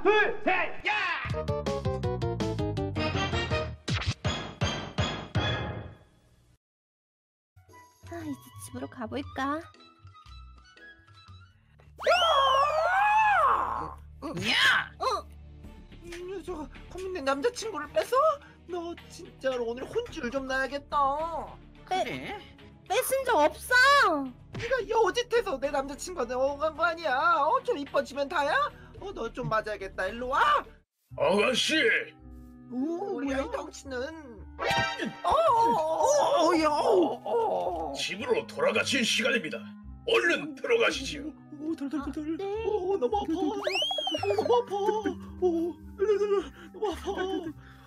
하나, 둘, 셋, 야! 아, 이제 집으로 가볼까? 야! 어, 이 녀석 고민 내 남자친구를 뺏어? 너 진짜로 오늘 혼쭐 좀 나야겠다 그래? 뺏은 적 없어. 네가 여짓해서 내 남자친구한테 오간 거 아니야 어? 좀 이뻐지면 다야? 어 너 좀 맞아야겠다. 일로 와! 아가씨, 오, 우리 아이 덩치는? 어 어 어야 어, 집으로 돌아가실 시간입니다. 얼른 들어가시지요. 오 덜덜덜덜. 네. 오 너무 아파. 오, 너무 아파. 오 덜덜덜. 너무 아파.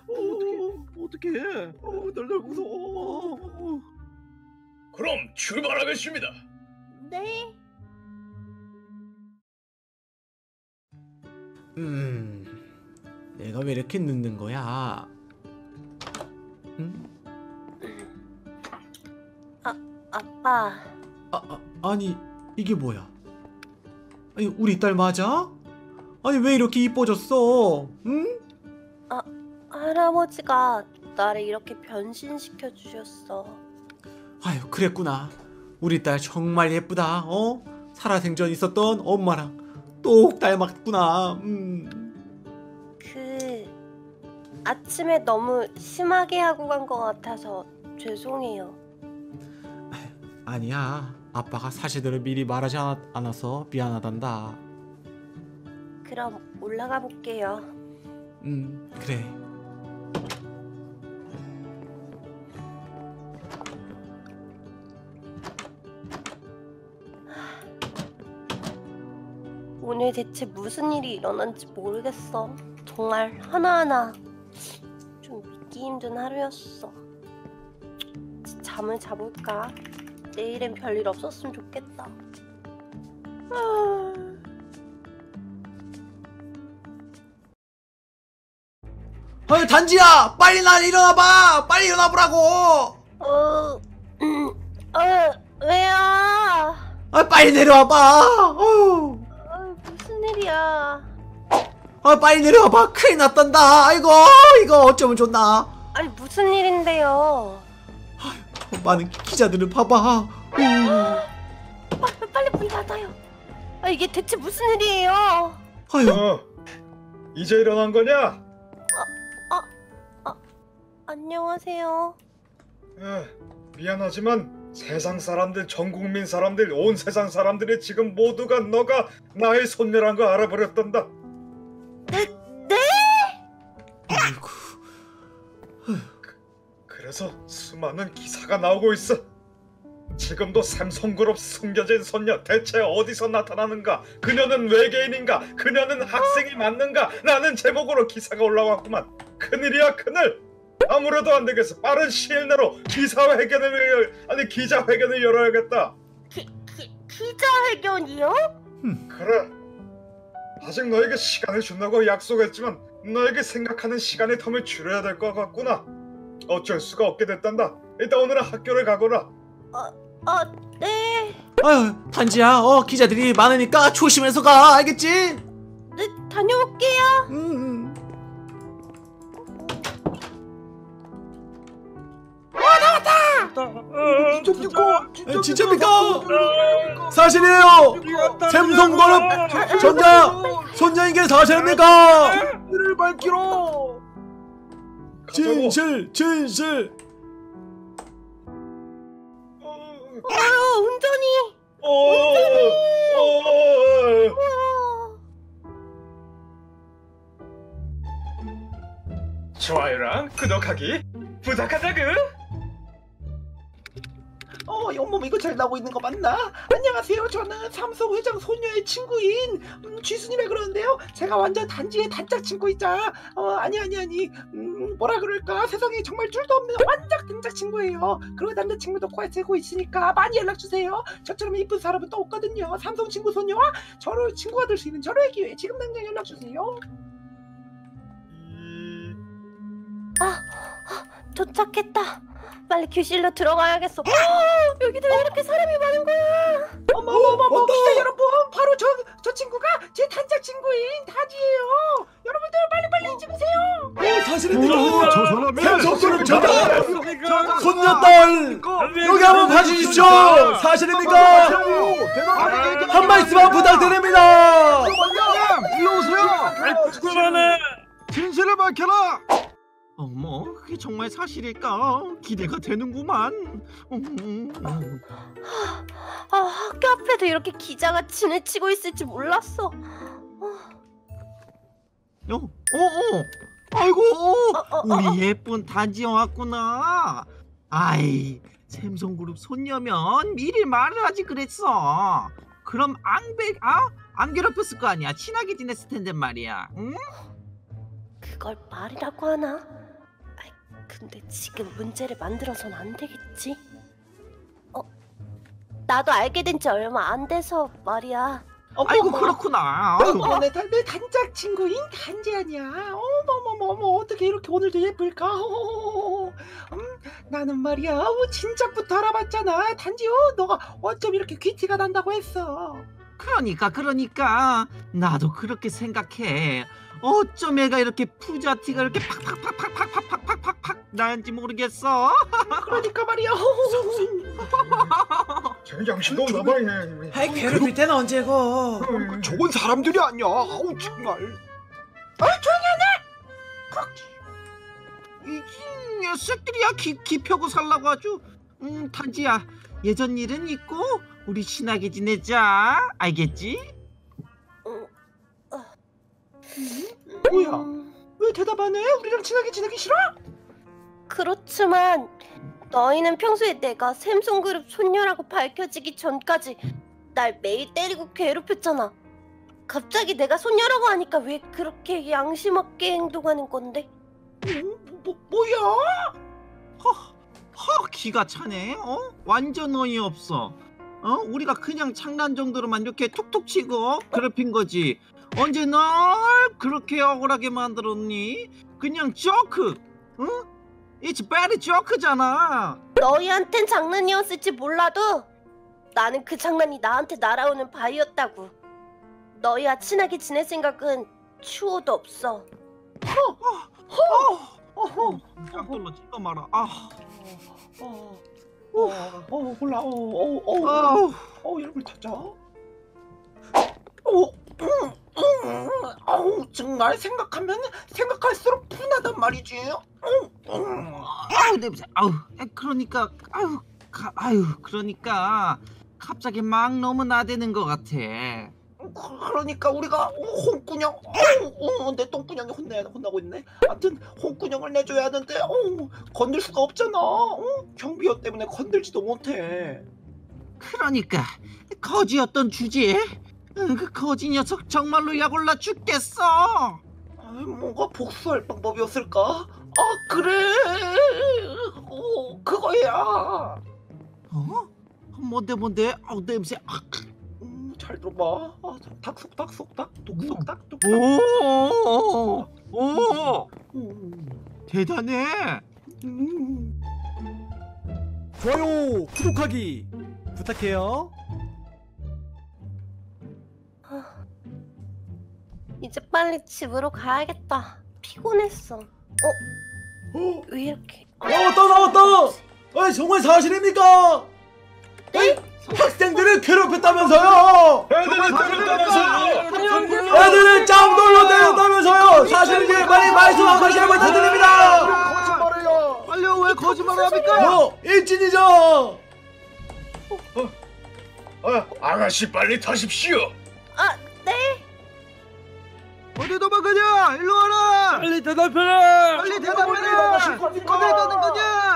오 어떡해. 오 덜덜 무서워. 오. 그럼 출발하겠습니다. 네. 음, 내가 왜 이렇게 늦는 거야? 응? 아빠. 아, 아 아니 이게 뭐야? 아니 우리 딸 맞아? 아니 왜 이렇게 이뻐졌어? 응? 할아버지가 나를 이렇게 변신시켜 주셨어. 아유 그랬구나. 우리 딸 정말 예쁘다. 어? 살아생전 있었던 엄마랑 똑 닮았구나. 음. 그 아침에 너무 심하게 하고 간 것 같아서 죄송해요. 아니야. 아빠가 사실대로 미리 말하지 않, 않아서 미안하단다. 그럼 올라가 볼게요. 음 그래. 대체 무슨 일이 일어난지 모르겠어. 정말 하나하나 좀 믿기 힘든 하루였어. 잠을 자볼까? 내일은 별일 없었으면 좋겠다. 아... 아유 단지야 빨리 날 일어나봐 빨리 일어나보라고 어, 음, 어, 왜요? 아 빨리 내려와봐 어휴. 어, 무슨 일이야? 아 빨리 내려와봐 큰일 났단다 아이고 이거 어쩌면 좋나 아니 무슨 일인데요? 많은 기자들을 봐봐 빨리, 빨리 문 닫아요. 아, 이게 대체 무슨 일이에요? 아유 어, 이제 일어난 거냐? 안녕하세요. 에, 미안하지만 세상 사람들, 전 국민 사람들, 온 세상 사람들이 지금 모두가 너가 나의 손녀란 거 알아버렸단다. 네, 네? 아이고 그래서 수많은 기사가 나오고 있어. 지금도 삼성그룹 숨겨진 손녀 대체 어디서 나타나는가? 그녀는 외계인인가? 그녀는 학생이 맞는가? 라는 제목으로 기사가 올라왔구만. 큰일이야 큰일. 아무래도 안 되겠어. 빠른 시일 내로 기사회견을 열, 아니 기자회견을 열어야겠다. 기, 기, 기자회견이요? 그래. 아직 너에게 시간을 준다고 약속했지만 너에게 생각하는 시간의 텀을 줄여야 될 것 같구나. 어쩔 수가 없게 됐단다. 일단 오늘은 학교를 가거라. 아, 네. 아유 단지야 어 기자들이 많으니까 조심해서 가 알겠지? 네, 다녀올게요. 음, 음. 진짜입니까? 에, 진짜입니까? 사실이에요 샘성그룹 전자 손녀에게 사실입니까? 를 밝히러 가자고. 진실 진실 아유, 운전이. 어, 어, 어, 어. 좋아요랑 구독하기 부탁한다구. 어, 영몸 이거 잘 나오고 있는 거 맞나? 안녕하세요. 저는 삼성 회장 소녀의 친구인 음, 쥐순이라 그러는데요. 제가 완전 단지의 단짝 친구이자 어, 아니 아니 아니 음, 뭐라 그럴까 세상에 정말 줄도 없는 완전 단짝 친구예요. 그리고 남자친구도 코에 세고 있으니까 많이 연락 주세요. 저처럼 이쁜 사람은 또 없거든요. 삼성 친구 소녀와 저를 친구가 될 수 있는 저를 기회 지금 당장 연락 주세요. 이... 아, 도착했다. 빨리 교실로 들어가야겠어. 어, 여기도 왜 이렇게 사람이 많은 거야? 어머 어머 어머. 기자 여러분 바로 저 저 친구가 제 단짝 친구인 다지예요. 사실입니까? 저 사람이 삼성그룹 저다 저 손녀딸 여기 한번 봐주십시오 사실입니까? 한 말씀만 부탁드립니다 일로 오세요. 그만해. 진실을 밝혀라. 어머, 그게 정말 사실일까? 기대가 되는구만. 음, 아 학교 앞에도 이렇게 기자가 지내치고 있을지 몰랐어. 어, 어, 어. 아이고, 어, 어, 어, 우리 예쁜 단지영 왔구나. 아이, 샘송그룹 손녀면 미리 말을 하지 그랬어. 그럼 앙배, 아? 안 괴롭혔을 거 아니야. 친하게 지냈을 텐데 말이야. 응? 그걸 말이라고 하나? 근데 지금 문제를 만들어선 안 되겠지? 어? 나도 알게 된 지 얼마 안 돼서 말이야. 아이고 그렇구나. 어머 내, 단- 내 단짝 친구인 단지 아니야 어머머머머 어떻게 이렇게 오늘도 예쁠까. 음, 나는 말이야 어, 진작부터 알아봤잖아 단지요 너가 어쩜 이렇게 귀티가 난다고 했어 그러니까 그러니까 나도 그렇게 생각해. 어쩜 애가 이렇게 푸자티가 이렇게 팍팍팍팍팍팍팍팍팍 나는지 모르겠어. 그러니까 말이야. 저 양심도 없나 봐. 아이 괴롭힐 때는 언제고? 좋은 사람들이 아니야. 아우 정말. 이 녀석들이야. 기, 기 펴고 살라고 아주. 음 단지야. 예전 일은 있고 우리 친하게 지내자. 알겠지? 응. 뭐야? 음, 왜 대답 안 해? 우리랑 친하게 지내기 싫어? 그렇지만 너희는 평소에 내가 샘송그룹 손녀라고 밝혀지기 전까지 날 매일 때리고 괴롭혔잖아. 갑자기 내가 손녀라고 하니까 왜 그렇게 양심 없게 행동하는 건데? 뭐, 뭐, 뭐야? 허 기가 차네. 어? 완전 어이없어. 어? 우리가 그냥 장난 정도로만 이렇게 툭툭 치고 괴롭힌 거지. 언제 널 그렇게 억울하게 만들었니? 그냥 조크. 응? It's very joke잖아. 너희한텐 장난이었을지 몰라도 나는 그 장난이 나한테 날아오는 바위였다고. 너희와 친하게 지낼 생각은 추호도 없어. 어허 짝돌로 찍어 말아. 아, 어, 어, 어, 몰라 어, 어, 어, 아우. 어, 이런 걸 찾자 어, 음, 음, 아우 정말 생각하면 생각할수록 분하단 말이지 음, 음. 아우 냄새. 아우. 그러니까 아우. 가, 아유. 그러니까 갑자기 막 너무 나대는 것 같아. 그- 그러니까 우리가 홍군형 어, 어, 내 똥군형이 혼내 혼나고 있네. 아무튼 홍군형을 내줘야 하는데 어, 건들 수가 없잖아. 어? 경비원 때문에 건들지도 못해. 그러니까 거지였던 응, 그 거지 녀석 정말로 약올라 죽겠어. 아, 뭔가 복수할 방법이었을까? 아 그래. 어, 그거야. 어? 뭔데 뭔데? 아우 냄새. 아, 음, 잘 들어봐. 아, 닭속 닭속 닭 독속 닭 독. 오, 오, 음, 대단해. 음. 좋아요 구독하기 부탁해요 이제 빨리 집으로 가야겠다. 피곤했어. 어? 왜 이렇게? 나왔다 나왔다 아이 정말 사실입니까? 네? 학생들을 괴롭혔다면서요 애들이 때렸다면서요. 애들을 짱돌로 때렸다면서요 사실인지 빨리 말씀한 것이 한번 부탁드립니다 거짓말이야. 빨리 왜 거짓말을 합니까? 뭐 일진이죠 아, 아가씨 빨리 타십시오. 아, 네. 어디 도망가냐? 일로 와라. 빨리 대답해라. 빨리 대답해라. 어디 가는 거냐?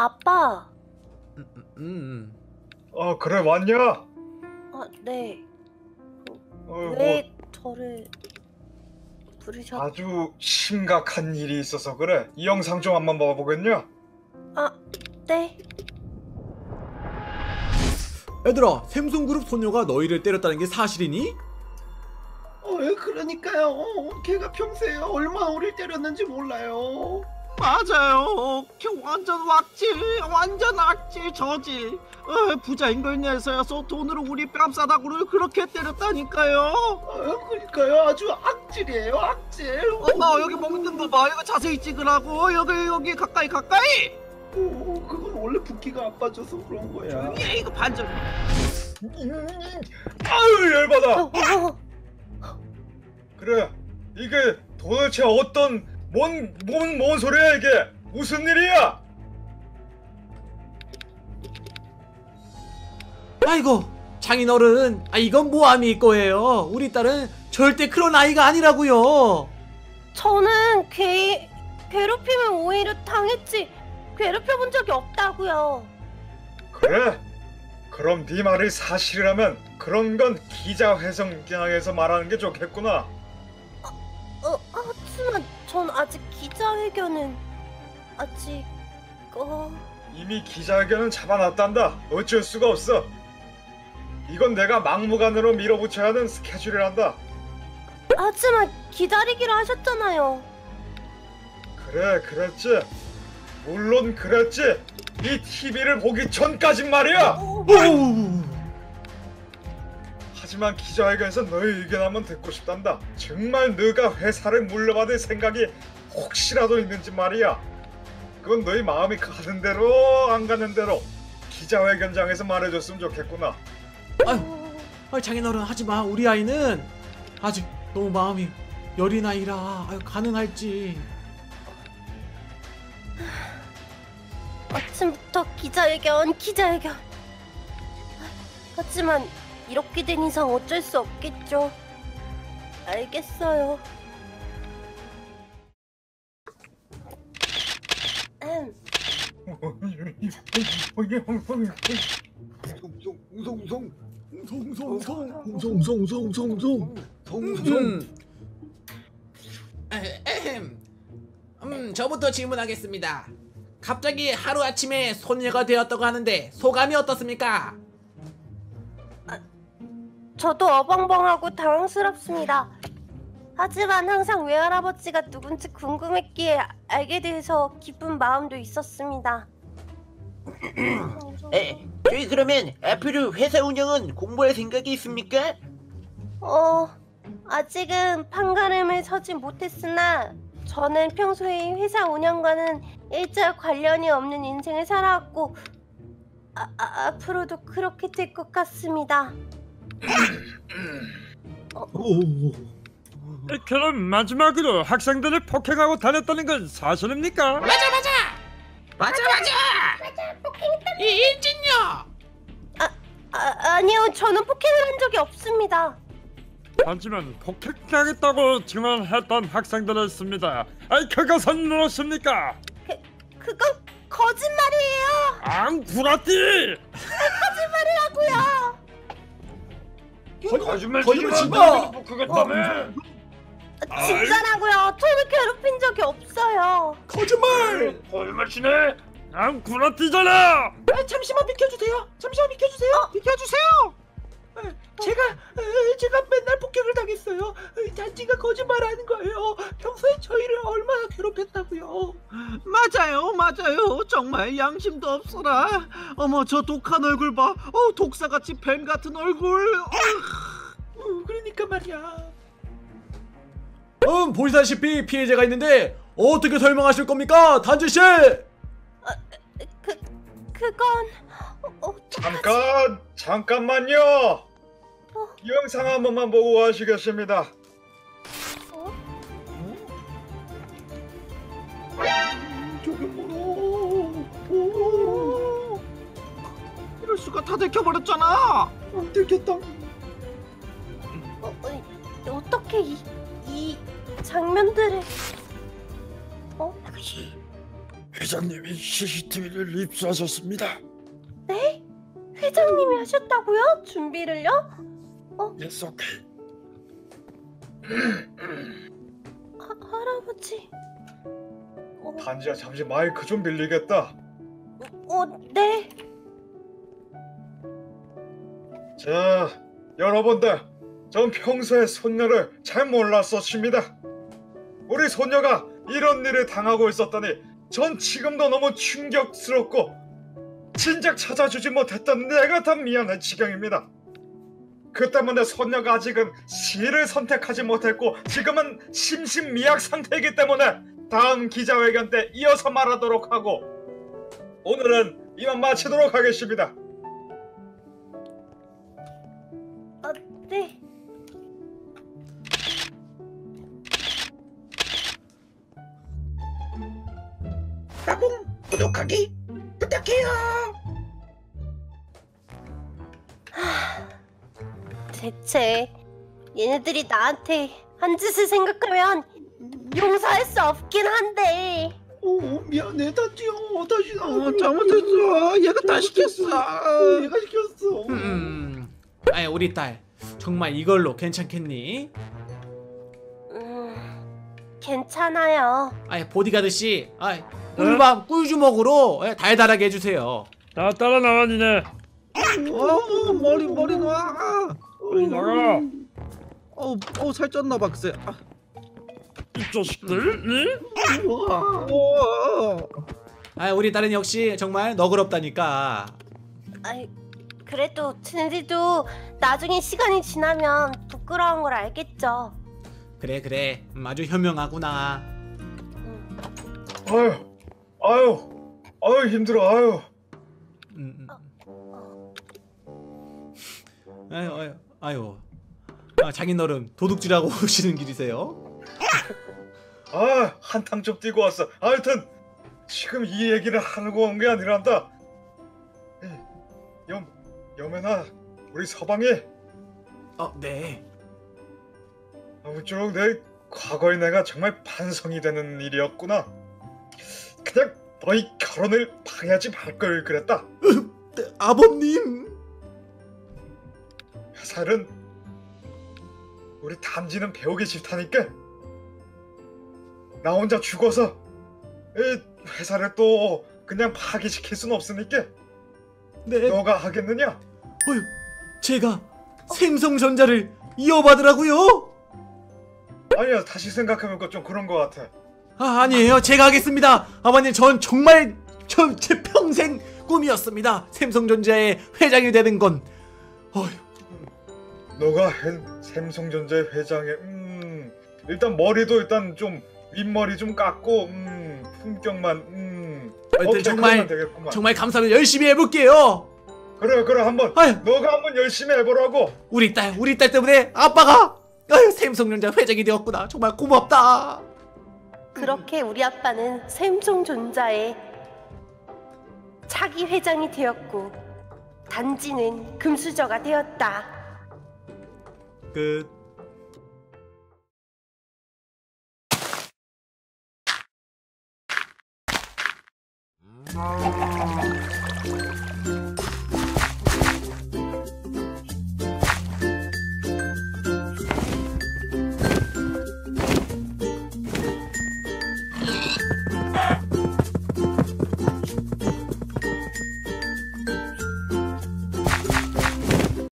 아빠. 음아 그래 왔냐? 아, 네. 어, 뭐왜 저를 부르셨? 아주 심각한 일이 있어서 그래. 이 영상 좀 한번 봐보겠냐? 아, 네. 얘들아 샘송그룹 소녀가 너희를 때렸다는 게 사실이니? 어, 예, 그러니까요. 어, 걔가 평소에 얼마나 우릴 때렸는지 몰라요. 맞아요. 걔 완전 왁질, 완전 악질 저질. 어, 부자인 걸 내서야서 돈으로 우리 뺨싸다구를 그렇게 때렸다니까요. 아, 그러니까요 아주 악질이에요 악질 엄마 여기 먹는 거 봐. 이거 자세히 찍으라고. 여기 여기 가까이 가까이. 오, 그건 원래 붓기가 안 빠져서 그런 거야 해, 이거 반전. 아유 열받아. 어, 어, 그래 이게 도대체 어떤 뭔 뭔 뭔 소리야 이게 무슨 일이야? 아이고 장인어른 아 이건 모함일 거예요 우리 딸은 절대 그런 아이가 아니라고요 저는 괴 괴롭힘을 오히려 당했지 괴롭혀본 적이 없다고요. 그래? 그럼 네 말이 사실이라면 그런 건 기자회견장에서 말하는 게 좋겠구나. 어, 하지만 전 아직 기자회견은 아직 어 이미 기자회견은 잡아놨단다. 어쩔 수가 없어. 이건 내가 막무가내로 밀어붙여야 하는 스케줄이란다. 하지만 기다리기로 하셨잖아요. 그래, 그랬지. 물론 그랬지. 이 TV를 보기 전까진 말이야. 어, 오우. 하지만 기자회견에서 너의 의견 한번 듣고 싶단다. 정말 너가 회사를 물려받을 생각이 혹시라도 있는지 말이야. 그건 너희 마음이 가는 대로 안 가는 대로 기자회견장에서 말해줬으면 좋겠구나. 아유, 아유 장인어른 하지 마 우리 아이는 아직 너무 마음이 여린 아이라 아유, 가능할지 아침부터 기자회견, 기자회견. 하지만 이렇게 된 이상 어쩔 수 없겠죠. 알겠어요. 음. 웅성웅성 웅성웅성 웅성웅성웅성웅성 음. 에헴. 음, 저부터 질문하겠습니다. 갑자기 하루아침에 소녀가 되었다고 하는데 소감이 어떻습니까? 저도 어벙벙하고 당황스럽습니다. 하지만 항상 외할아버지가 누군지 궁금했기에 알게 돼서 기쁜 마음도 있었습니다. 에, 저희 그러면 앞으로 회사 운영은 공부할 생각이 있습니까? 어, 아직은 판가름을 서지 못했으나 저는 평소에 회사 운영과는 일절 관련이 없는 인생을 살아왔고 아, 아, 앞으로도 그렇게 될 것 같습니다. 그럼 마지막으로 학생들을 폭행하고 다녔다는 건 사실입니까? 맞아 맞아 맞아 맞아 이 일진요 아, 아니요, 저는 폭행을 한 적이 없습니다. 하지만 폭행당했다고 증언했던 학생들이 있습니다. 아이 그것은 무엇입니까? 그건 거짓말이에요. 앙 구라띠! 거짓말이라고요. 거짓말 거짓말 치지 치지 마. 마. 그랬다며. 아, 진짜라고요. 저는 괴롭힌 적이 없어요. 거짓말 거짓말 치네. 앙 구라띠잖아! 아, 잠시만 비켜주세요 잠시만 비켜주세요 비켜주세요. 제가 에, 제가 맨날 폭행을 당했어요 에, 단지가 거짓말하는 거예요 평소에 저희를 얼마나 괴롭혔다고요 맞아요, 맞아요. 정말 양심도 없어라. 어머, 저 독한 얼굴 봐. 어, 독사같이 뱀 같은 얼굴. 어, 어, 그러니까 말이야 음 보시다시피 피해자가 있는데 어떻게 설명하실 겁니까 단지 씨 그 그건 어, 어떡하지? 잠깐 잠깐만요. 이 영상 한 번만 보고 가시겠습니다. 어? 저게 뭐로 오 이럴 수가 다 들켜버렸잖아. 어, 들켰다 어, 어, 어 떻게 이, 이 장면들을 어? 회장님이 CCTV를 입수하셨습니다. 네? 회장님이 하셨다고요? 준비를요? Yes, okay. 하, 할아버지 어, 단지야 잠시 마이크 좀 빌리겠다. 어, 네 자, 여러분들, 전 평소에 손녀를 잘 몰랐었습니다. 우리 손녀가 이런 일을 당하고 있었다니 전 지금도 너무 충격스럽고 진작 찾아주지 못했던 내가 더 미안할 지경입니다. 그 때문에 소녀가 아직은 시를 선택하지 못했고 지금은 심신미약 상태이기 때문에 다음 기자회견 때 이어서 말하도록 하고 오늘은 이만 마치도록 하겠습니다. 네. 나봉 구독하기 부탁해요. 대체 얘네들이 나한테 한 짓을 생각하면 용서할 수 없긴 한데 오 미안해 단지야 다시 어, 잘못했어. 얘가 다 시켰어. 얘가 시켰어. 음. 아이 우리 딸 정말 이걸로 괜찮겠니? 음, 괜찮아요. 아이 보디가드 씨, 아이 꿀밤 꿀주먹으로 예, 달달하게 해주세요. 다 따라 나가니네. 어, 머리 머리 놔. 빨리 나가. 어, 어 살쪘나 봐 글쎄. 아, 이 자식들. 네? 어. 아 우리 딸은 역시 정말 너그럽다니까. 아이, 그래도 쟤네들도 나중에 시간이 지나면 부끄러운 걸 알겠죠. 그래 그래 음, 아주 현명하구나. 음, 아유, 아유, 아유 힘들어. 아유. 음, 음. 아유 아유 아유. 아, 자기 너름 도둑질하고 오시는 길이세요? 아 한탕 좀 뛰고 왔어. 하여튼 지금 이 얘기를 하려고 온 게 아니란다. 이, 염 염연아 우리 서방이 어 네. 아무쪼록 내 과거의 내가 정말 반성이 되는 일이었구나. 그냥 너희 결혼을 방해하지 말 걸 그랬다. 네, 아버님. 회사는 우리 담지는 배우기 싫다니까. 나 혼자 죽어서 이 회사를 또 그냥 파기시킬 순 없으니까 네. 너가 하겠느냐? 어휴, 제가 샘성전자를 이어받으라고요? 아니야 다시 생각해보니까 좀 그런 것 같아. 아 아니에요 제가 하겠습니다 아버님 전 정말 저, 제 평생 꿈이었습니다 샘성전자의 회장이 되는 건 어휴 너가 한 샘성전자의 회장에 음 일단 머리도 일단 좀 윗머리 좀 깎고 음 품격만 음. 오케이, 정말. 정말 감사합니다 열심히 해볼게요. 그래 그래 한번. 아유 너가 한번 열심히 해보라고. 우리 딸 우리 딸 때문에 아빠가 아유 샘성전자 회장이 되었구나. 정말 고맙다. 그렇게 우리 아빠는 샘송존자의 차기 회장이 되었고 단지는 금수저가 되었다. 끝 음.